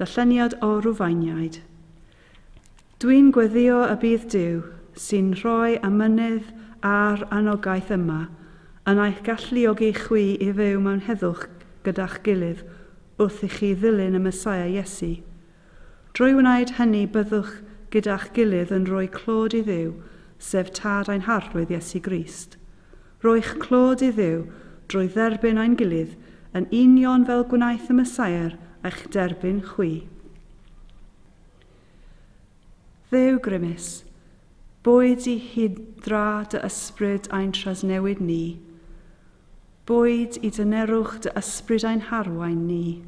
darlleniad o rwfainiaid. Dwi'n gweddio y bydd Dyw sy'n rhoi amynydd a'r anogaeth yma yn eich galluogi chwi i fyw mewn heddwch gyda'ch gilydd wrth i chi ddilyn y Messiah Iesu. Drwy wneud hynny byddwch gyda'ch gilydd yn rhoi clod i ddiw, sef tad ein harwydd Iesu Grist. Rwy'ch clod i ddiw drwy dderbyn ein gilydd yn union fel gwnaeth y Messiah a'ch derbyn chwi. Ddew grymus, bwyd i hydra dy ysbryd a'n trasnewid ni, bwyd i dynerwch dy ysbryd a'n harwain ni,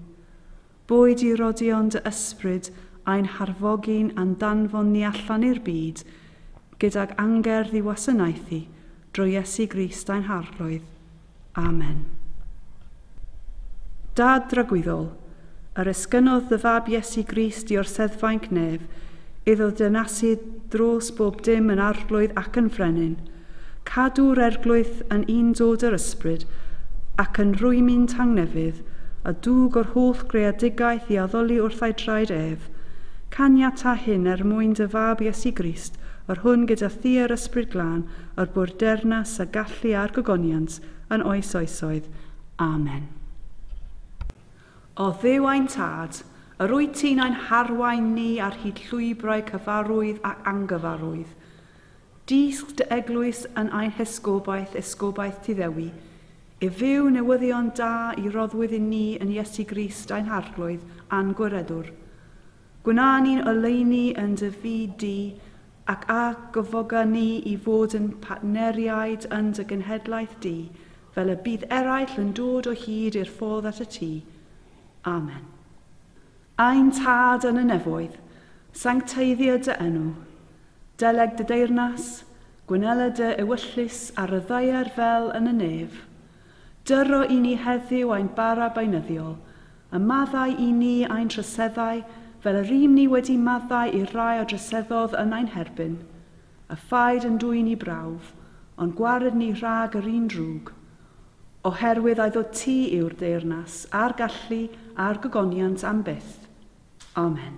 bwyd i rodion dy ysbryd a'n harfogi'n a'n danfon ni allan i'r byd, gydag angerdd i wasanaethu drwy Iesu Grist a'n harlwydd. Amen. Dad dragwyddol, Yr ysgynodd y fab Iesu Grist i'r seddfaen cnef, iddo dynasu dros bob dim yn arglwydd ac yn frenin, cadw'r erglwydd yn un dod yr ysbryd, ac yn rwymi'n tangnefydd, a dŵg o'r holl greadigaeth i addoli wrth ei traed ef, caniata hyn er mwyn dy fab Iesu Grist, yr hwn gyda thier ysbryd glân, yr bwrdernas a gallu a'r gogoniant yn oes oesoedd. Amen. O ddewain tad, yr wyt ti'n ein harwain ni ar hyd llwybrau cyfarwydd ac angyfarwydd. Disg dy eglwys yn ein hysgobaeth esgobaeth tiddewi, i fyw newyddion da i roddwydd i ni yn Iesu Grist ein harglwydd a'n gwiredwr. Gwna ni'n oleini yn dy fi di, ac a gyfoga ni i fod yn partneriaid yn dy gynhedlaeth di, fel y bydd eraill yn dod o hyd i'r ffordd at y tŷ, Amen. A'n tad yn y nefoedd, sancteiddio dy enw, deleg dy deyrnas, gwynela dy ewyllus ar y ddeiar fel yn y nef, dyro i ni heddiw ein bara baenyddiol, y maddau i ni ein tryseddau fel yr un ni wedi maddau i rai o dryseddodd yn ein herbyn, a ffaid yn dwy ni brawf, ond gwared ni rhag yr un drwg oherwydd a'i ddod ti yw'r deyrnas, a'r gallu, a'r gygoniant am byth. Amen.